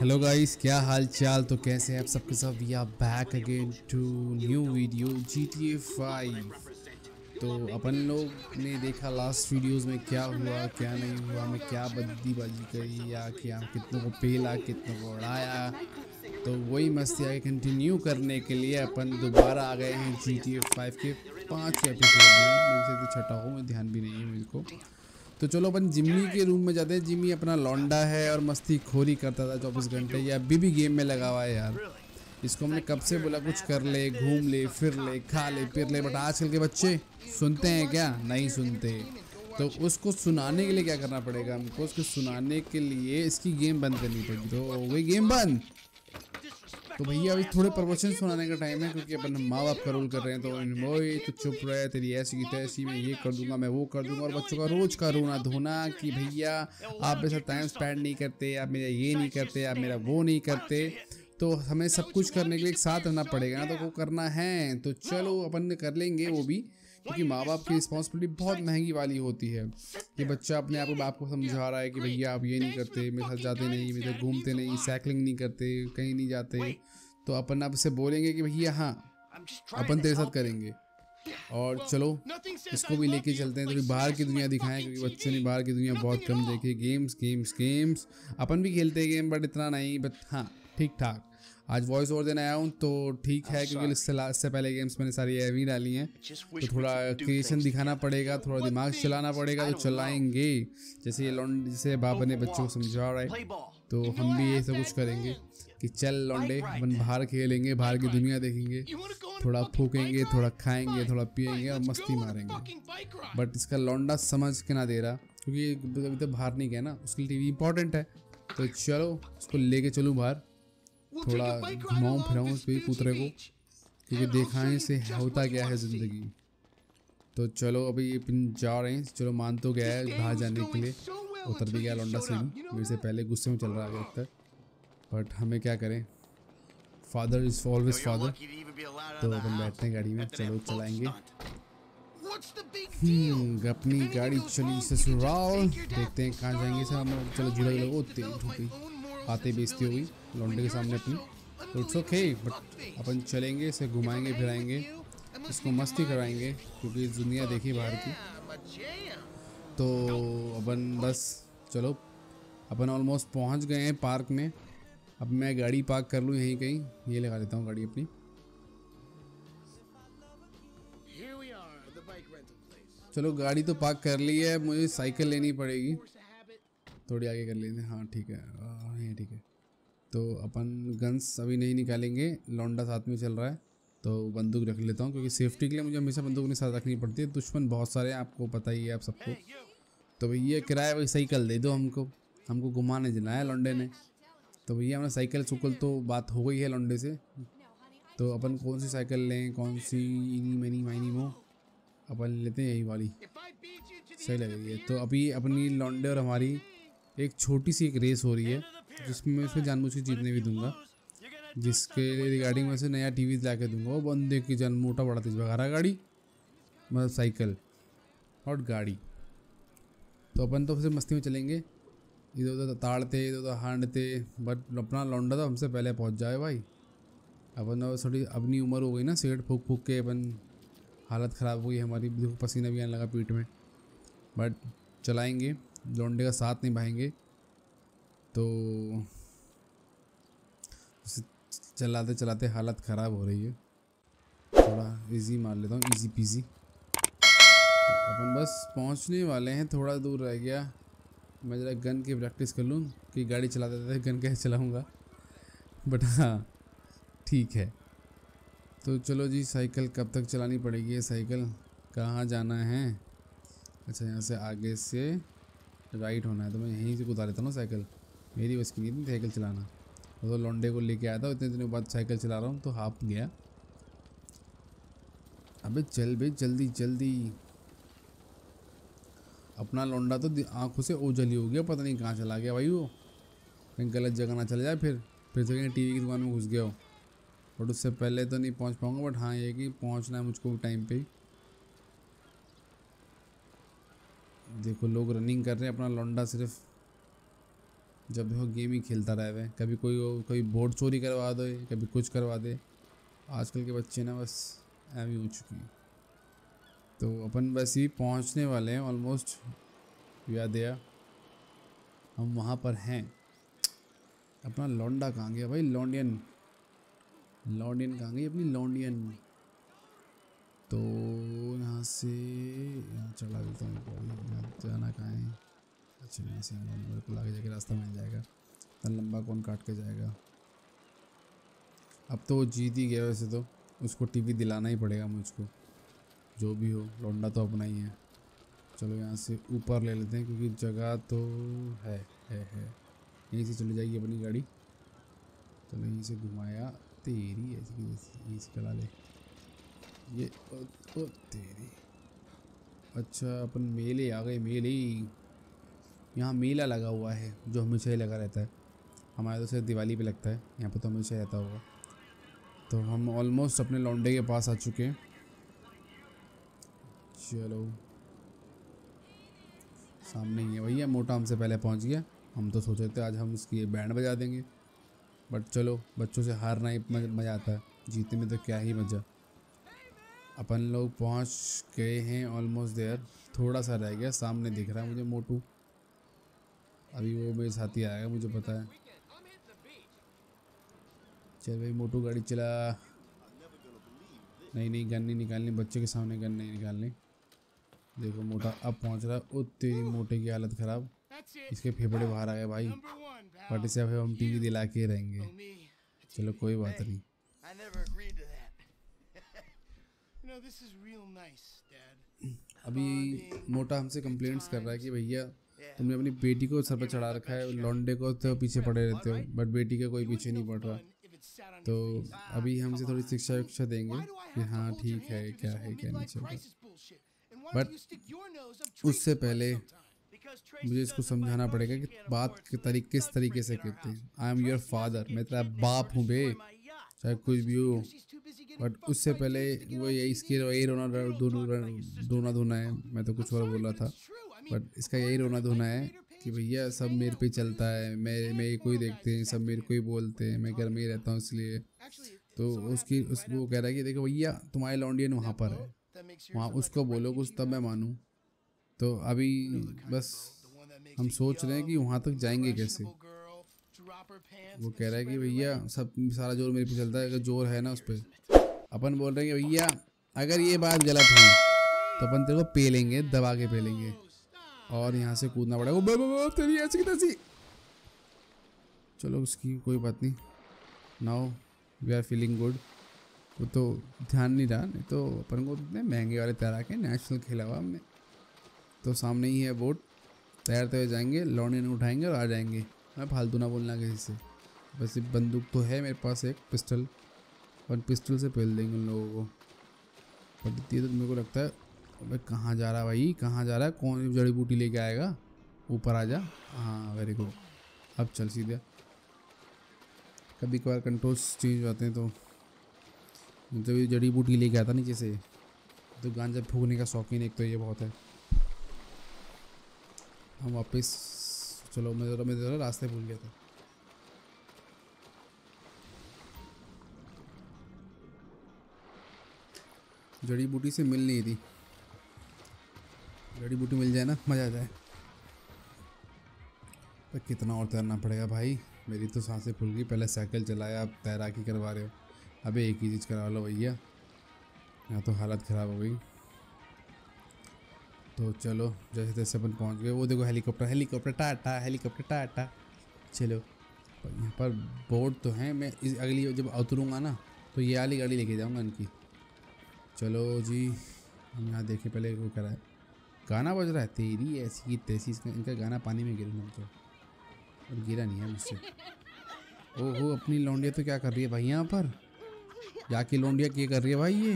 Hello guys क्या हाल चाल तो कैसे हैं आप सबके सब we are back again to new video G T A five तो अपन लोग ने देखा लास्ट वीडियोस में क्या हुआ, क्या नहीं हुआ, मैं क्या बद्दीबाजी करी, या क्या कितनों को पेला, कितनों को उड़ाया। तो वही मस्ती आगे कंटिन्यू करने के लिए अपन दोबारा आ गए हैं जी टी ए फाइव के पाँच एपिसोड में। तो छठा हो, ध्यान भी नहीं है को। तो चलो अपन जिम्मी के रूम में जाते हैं। जिम्मी अपना लौंडा है और मस्ती खोरी करता था चौबीस घंटे। या अभी भी गेम में लगा हुआ है यार। इसको हमने कब से बोला? कुछ कर ले घूम ले फिर ले खा ले फिर ले। बट आजकल के बच्चे सुनते हैं क्या? नहीं सुनते। तो उसको सुनाने के लिए क्या करना पड़ेगा? हमको उसको सुनाने के लिए इसकी गेम बंद करनी पड़ेगी। तो वही गेम बंद। तो भैया, अभी थोड़े प्रवचन सुनाने का टाइम है, क्योंकि अपन माँ बाप का रोल कर रहे हैं तो मोए तो चुप रहे, तेरी ऐसी की तैसी मैं ये कर दूँगा, मैं वो कर दूँगा, और बच्चों का रोज का रोना धोना कि भैया, आप मेरे साथ टाइम स्पेंड नहीं करते, आप मेरा ये नहीं करते, आप मेरा वो नहीं करते तो हमें सब कुछ करने के लिए एक साथ रहना पड़ेगा ना तो वो करना है तो चलो अपन कर लेंगे वो भी। क्योंकि माँ बाप की रिस्पॉन्सिबिलिटी बहुत महँगी वाली होती है। कि बच्चा अपने आप बाप को समझा रहा है कि भैया आप ये नहीं करते, मेरे साथ जाते नहीं, मेरे साथ घूमते नहीं साइकिलिंग नहीं करते, कहीं नहीं जाते। तो अपन आप से बोलेंगे कि भैया हाँ अपन तेरे साथ करेंगे। और चलो, इसको भी लेके चलते हैं। थोड़ी बाहर की दुनिया दिखाएँ, क्योंकि बच्चों ने बाहर की दुनिया बहुत कम देखी। गेम्स गेम्स गेम्स अपन भी खेलते हैं गेम बट इतना नहीं बट हाँ ठीक ठाक आज वॉइस ओवर देने आया हूँ तो ठीक है क्योंकि इससे इससे पहले गेम्स मैंने सारी एवी डाली हैं। तो थोड़ा क्रिएशन दिखाना पड़ेगा थोड़ा दिमाग चलाना पड़ेगा तो चलाएँगे। जैसे ये लॉन्ड जैसे बाबा ने बच्चों को समझा रहा है तो हम भी ये सब कुछ करेंगे कि चल लौंडे अपन बाहर खेलेंगे बाहर की दुनिया देखेंगे। थोड़ा फूकेंगे थोड़ा खाएँगे थोड़ा पियेंगे और मस्ती मारेंगे। बट इसका लौंडा समझ के ना दे रहा क्योंकि अभी तो बाहर नहीं गया ना उसके लिए टीवी इंपॉर्टेंट है। तो चलो उसको लेके चलूँ बाहर। थोड़ा घुमाऊँ फिराऊँ उस पुतरे को क्योंकि दिखाने से होता क्या है ज़िंदगी। तो चलो अभी अपन जा रहे हैं चलो मान तो गया है बाहर जाने के लिए। उतर भी गया लौंडा सीन मेरे से पहले गुस्से में चल रहा है अब तक। बट हमें क्या करें? फादर इज़ ऑलवेज फादर तो अपन बैठते हैं गाड़ी में चलो चलाएँगे। हम्म अपनी गाड़ी चली ससुराल। देखते हैं कहाँ जाएँगे सर हम चलो जुड़ा लगो तेल आते बेचती होगी लौंडे के सामने अपनी। इट्स ओके बट अपन चलेंगे, इसे घुमाएँगे, फिराएँगे, इसको मस्ती कराएँगे, क्योंकि दुनिया देखी बाहर की। तो अपन बस, चलो, अपन ऑलमोस्ट पहुँच गए हैं पार्क में। अब मैं गाड़ी पार्क कर लूँ यहीं कहीं, ये लगा देता हूँ गाड़ी अपनी। चलो, गाड़ी तो पार्क कर ली है मुझे साइकिल लेनी पड़ेगी। थोड़ी आगे कर लेते हैं। हाँ ठीक है, ये ठीक है। तो अपन गन्स अभी नहीं निकालेंगे। लौंडा साथ में चल रहा है तो बंदूक रख लेता हूँ क्योंकि सेफ्टी के लिए मुझे हमेशा बंदूक नहीं साथ रखनी पड़ती है। दुश्मन बहुत सारे हैं आपको पता ही है आप सबको। तो भैया किराया वही साइकिल दे दो हमको। हमको घुमाने जाना है लौंडे ने तो भैया हमने साइकिल सुकल तो बात हो गई है लौंडे से। तो अपन कौन सी साइकिल लें कौन सी इनी मैनी माइनी मो अपन लेते हैं यही वाली। सही लग रही है तो अभी अपनी लौंडे और हमारी एक छोटी सी एक रेस हो रही है। जिसमें मैं उसको जानबूझ के जीतने भी दूँगा। जिसके रिगार्डिंग मैं से नया टीवी ला के दूँगा। वो बंदे की जान मोटा बड़ा तेज भगा गाड़ी। मतलब साइकिल और गाड़ी। तो अपन तो फिर मस्ती में चलेंगे। इधर उधर ताड़ते, इधर उधर हांडते। बट अपना लौंडा तो हमसे पहले पहुँच जाए भाई। अपन थोड़ी अपनी उम्र हो गई ना, सिगरेट फूक फूक के अपन हालत ख़राब हो गई हमारी। पसीना भी आने लगा पीठ में। बट चलाएँगे। लौंडे का साथ नहीं भाएँगे तो चलाते चलाते हालत ख़राब हो रही है। थोड़ा इजी मार लेता हूँ इजी पीजी तो अपन बस पहुँचने वाले हैं, थोड़ा दूर रह गया। मैं ज़रा गन की प्रैक्टिस कर लूँ कि गाड़ी चलाते थे गन कैसे चलाऊँगा। बट हाँ ठीक है। तो चलो जी साइकिल कब तक चलानी पड़ेगी ये साइकिल कहाँ जाना है? अच्छा यहाँ से आगे से राइट होना है तो मैं यहीं से उतार लेता हूँ साइकिल मेरी बस की नहीं थी, साइकिल चलाना। वो तो लौंडे को लेके आया था, इतने दिनों बाद साइकिल चला रहा हूँ तो हाफ़ गया। अबे चल भाई, जल्दी जल्दी। अपना लौंडा तो आँखों से ओझली हो गया, पता नहीं कहाँ चला गया भाई वो। कहीं गलत जगह ना चले जाए फिर। फिर से कहीं टीवी की दुकान में घुस गया हो। बट उससे पहले तो नहीं पहुँच पाऊँगा, बट हाँ ये कि पहुँचना है मुझको टाइम पे देखो, लोग रनिंग कर रहे हैं, अपना लौंडा सिर्फ़ जब देखो गेम ही खेलता रहे कभी कोई कोई बोर्ड चोरी करवा दे, कभी कुछ करवा दे। आजकल के बच्चे ना बस ऐवी हो चुकी हैं। तो अपन बस ही पहुँचने वाले हैं ऑलमोस्ट याद दिया हम वहाँ पर हैं। अपना लौंडा कहाँ गया भाई? लौंडियन। लौंडियन कहाँ गई अपनी? लौंडियन। तो यहाँ से, यहाँ चढ़ा देता हूँ। जाना कहाँ है? अच्छा यहाँ से को आगे जाके रास्ता मिल जाएगा। इतना लंबा कौन काट के जाएगा? अब तो वो जीत ही गया वैसे तो। उसको टीवी दिलाना ही पड़ेगा मुझको। जो भी हो लौंडा तो अपना ही है। चलो यहाँ से ऊपर ले लेते हैं क्योंकि जगह तो है है है। यहीं से चली जाएगी अपनी गाड़ी। चलो यहीं से घुमाया। तेरी ऐसी यहीं से चला ले। ये ओ, ओ तेरी। अच्छा अपन मेले आ गए मेले। यहाँ मेला लगा हुआ है, जो हमेशा ही लगा रहता है। हमारे तो सिर्फ़ दिवाली पे लगता है, यहाँ पे तो हमेशा रहता होगा। तो हम ऑलमोस्ट अपने लौंडे के पास आ चुके हैं। चलो। सामने ही है भैया मोटा हमसे पहले पहुँच गया। हम तो सोच रहे थे आज हम इसकी बैंड बजा देंगे। बट चलो, बच्चों से हारना ही मज़ा आता है। जीतने में तो क्या ही मज़ा। अपन लोग पहुँच गए हैं ऑलमोस्ट देयर थोड़ा सा रह गया, सामने दिख रहा है मुझे मोटू। अभी वो मेरे साथ ही आएगा मुझे पता है। चल भाई मोटू गाड़ी चला। नहीं नहीं गन नहीं निकालनी बच्चे के सामने गन नहीं निकालनी। देखो मोटा अब पहुँच रहा है। तेरी मोटे की हालत ख़राब। इसके फेफड़े बाहर आ गए भाई। बट इसे अब हम टीवी दिला के रहेंगे। चलो कोई बात नहीं। अभी मोटा हमसे कंप्लेंट्स कर रहा है कि भैया तुमने अपनी बेटी को सर पर चढ़ा रखा है, लौंडे को तो पीछे पड़े रहते हो बट बेटी का कोई पीछे नहीं पड़ रहा। तो अभी हमसे थोड़ी शिक्षा विक्षा देंगे कि हाँ ठीक है, क्या है, क्या नहीं रहा। बट उससे पहले मुझे इसको समझाना पड़ेगा कि बात के तरीके किस तरीके से कहते हैं। आई एम योर फादर मैं तेरा बाप हूँ बे, चाहे कुछ भी हो। बट उससे पहले वो यही इसके यही रोना रोना धोना है, मैं तो कुछ और बोल था। बट इसका यही रोना धोना है कि भैया, सब मेरे पे चलता है। मैं मेरे को ही देखते हैं, सब मेरे को ही बोलते हैं। मैं घर में ही रहता हूँ इसलिए। तो उसकी उस वो कह रहा है कि देखो भैया, तुम्हारे लॉन्डियन वहाँ पर है। वहाँ उसको बोलो, कुछ तब मैं मानूँ। तो अभी बस हम सोच रहे हैं कि वहाँ तक जाएँगे कैसे? वो कह रहा है कि भैया, सब, सारा ज़ोर मेरे पे चलता है। अगर ज़ोर है ना उस पर अपन बोल रहे हैं कि भैया, अगर ये बात गलत है तो अपन तेरे को पे लेंगे दबा के पे लेंगे और यहाँ से कूदना पड़ेगा। तेरी ऐसी तैसी। चलो, उसकी कोई बात नहीं। Now we are feeling good वो तो ध्यान नहीं रहा, नहीं तो अपन को इतने महँगे वाले तैराक हैं नेशनल खेला हुआ हमने। तो सामने ही है बोट तैरते हुए जाएँगे लौंडे उठाएँगे और आ जाएँगे। मैं फालतू ना बोलना किसी से। बस वैसे बंदूक तो है मेरे पास एक पिस्टल और पिस्टल से पहल देंगे उन लोगों को। पर तो मेरे को लगता है अबे कहाँ जा रहा है भाई? कहाँ जा रहा है? कौन जड़ी बूटी लेके आएगा? ऊपर आ जा। हाँ वेरी गुड अब चल सीधे। कभी कभार कंट्रोल्स चेंज होते हैं तो। जब ये जड़ी बूटी लेके आता नीचे से तो गांजा फूकने का शौकीन एक तो ये बहुत है। हम वापस, चलो, मैं ज़रा मैं ज़रा रास्ते भूल गया था। जड़ी बूटी से मिल नहीं थी जड़ी बूटी मिल जाए ना, मज़ा आ जाए। पर कितना और तैरना पड़ेगा भाई? मेरी तो साँसें फूल गई, पहले साइकिल चलाया, अब तैराकी करवा रहे हो। अबे एक ही चीज़ करवा लो भैया। यहाँ तो हालत ख़राब हो गई। तो चलो जैसे तैसे अपन पहुँच गए। वो देखो helicopter helicopter, tata helicopter, tata. चलो यहाँ पर बोर्ड तो है। मैं इस अगली जब उतरूँगा ना तो ये वाली गाड़ी लेके जाऊँगा इनकी। चलो जी यहाँ देखें पहले वो करा है। गाना बज रहा है, तेरी ऐसी तैसी इनका गाना पानी में गिर तो और गिरा नहीं है मुझसे। ओहो, अपनी लौंडिया तो क्या कर रही है भाई यहाँ पर? जाके लौंडिया क्या कर रही है भाई ये?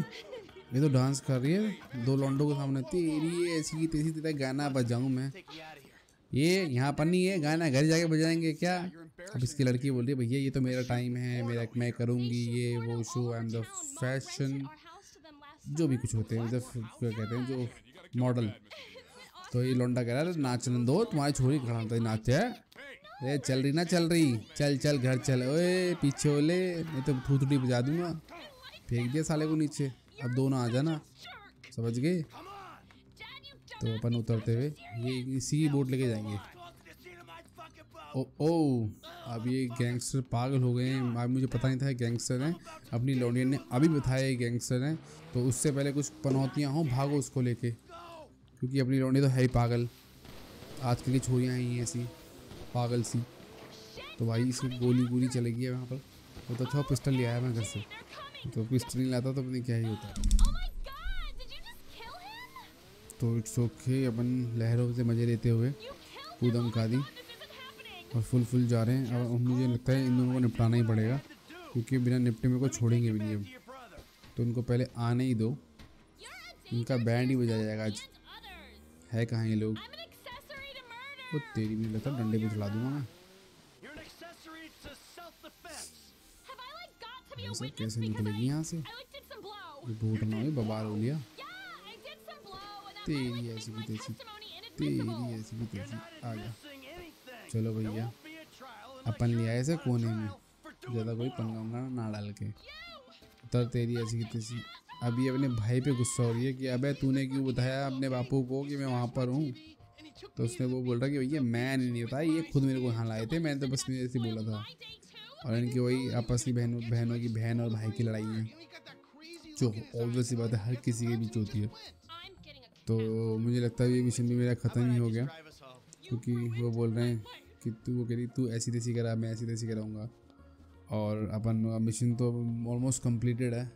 ये तो डांस कर रही है। दो लौंडों के सामने, तेरी ऐसी की तेरा गाना बजाऊँ मैं। ये यहाँ पर नहीं है, गाना घर जाके बजाएँगे क्या? अब इसकी लड़की बोल रही है, भैया, ये तो मेरा टाइम है, मेरा, मैं करूँगी ये वो show I am the fashion जो भी कुछ होते हैं मतलब क्या कहते हैं, जो मॉडल तो ये लौंडा कह रहा है, नाचने दो, तुम्हारी छोरी खड़ा नाचे अरे चल रही ना, चल रही। चल चल, घर चल। ओए, पीछे ओले मैं तो थूथड़ी बजा दूँगा। फेंक दिया साले को नीचे। अब दोनों आ जाना। समझ गए? तो अपन उतरते हुए, ये इसी की बोट लेके जाएँगे। ओ ओ, अब ये गैंगस्टर पागल हो गए हैं। अब मुझे पता नहीं था गैंगस्टर हैं। अपनी लौंडियन ने अभी बताया ये गैंगस्टर हैं। तो उससे पहले कुछ पनौतियाँ हों, भागो उसको लेके। क्योंकि अपनी लौंडी तो है ही पागल। आज के लिए छोरियाँ ही ऐसी, पागल सी। तो भाई इसकी गोली गोली चलेगी वहाँ पर। वो तो अच्छा पिस्टल ले आया मैं घर से। तो पिस्टल नहीं लाता तो अपने क्या ही होता। तो इट्स ओके अपन लहरों से मज़े लेते हुए कूदम दी और फुल फुल जा रहे हैं। अब मुझे लगता है इन दोनों को निपटाना ही पड़ेगा, क्योंकि बिना निपटे मेरे को छोड़ेंगे भी नहीं अब। तो उनको पहले आने ही दो। इनका बैंड ही बजाया जाएगा आज। है कहाँ ये लोग? वो तेरी भी लगता डंडे पे चला दूँगा मैं। सब कैसे निकलेगी यहाँ से? बोट ना हुई बबार हो लिया तेरी ऐसी की तैसी तेरी ऐसी की तैसी आ जा चलो भैया। अपन ले आए ऐसे कोने में। ज़्यादा कोई पंगा ना डाल के। उतर तेरी ऐसी की तैसी अभी अपने भाई पे गुस्सा हो रही है कि अबे तूने क्यों बताया अपने बापू को कि मैं वहाँ पर हूँ? तो उसने वो बोल रहा कि भैया, मैं नहीं बताया ये खुद मेरे को यहाँ लाए थे, मैंने तो बस मेरे ऐसे बोला था। और इनकी वही आपस की बहनों बहनों की बहन और भाई की लड़ाई है, जो ऑब्वियसली बात है, हर किसी के बीच होती है। तो मुझे लगता है ये मिशन भी मेरा ख़त्म ही हो गया, क्योंकि वो बोल रहे हैं कि तू, वो कह रही, तू ऐसी तैसी करा, मैं ऐसी तैसी कराऊँगा। और अपन मिशन तो ऑलमोस्ट कंप्लीटेड है।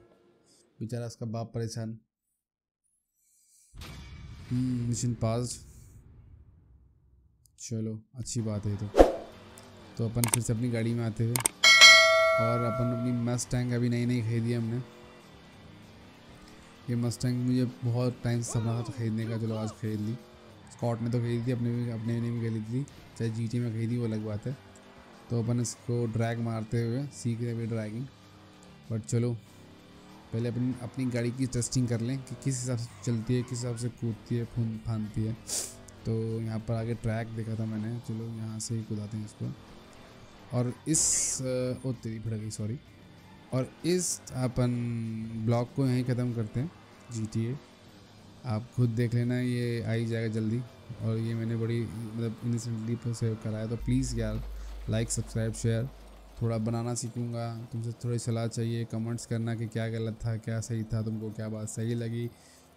बेचारा उसका बाप परेशान। मिशन पास चलो, अच्छी बात है तो। तो अपन फिर से अपनी गाड़ी में आते हुए और अपन अपनी मस्त टैंक अभी नई नई खरीदी हमने। ये मस्त टैंक मुझे बहुत टाइम से सपना था खरीदने का, चलो आज खरीद ली। स्कॉट ने तो खरीदी थी, अपने भी अपने ने भी खरीदी थी। चाहे जी टी में खरीदी, वो अलग बात है। तो अपन इसको ड्रैग मारते हुए, सीख रहे ड्रैगिंग बट चलो पहले अपनी अपनी गाड़ी की टेस्टिंग कर लें कि किस हिसाब से चलती है, किस हिसाब से कूदती है, फून, फानती है। तो यहाँ पर आगे ट्रैक देखा था मैंने, चलो यहाँ से ही कूदाते हैं इसको। और इस, ओ, तेरी भिड़ गई सॉरी और इस अपन ब्लॉग को यहीं ख़त्म करते हैं जी टी ए आप खुद देख लेना, ये आ ही जाएगा जल्दी। और ये मैंने बड़ी मतलब इनिशली से कराया तो प्लीज़ यार लाइक सब्सक्राइब शेयर थोड़ा बनाना सीखूँगा। तुमसे थोड़ी सलाह चाहिए कमेंट्स करना कि क्या गलत था, क्या सही था, तुमको क्या बात सही लगी?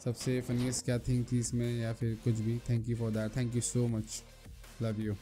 सबसे फनीस्ट क्या थिंक थी इसमें या फिर कुछ भी? Thank you for that thank you so much love you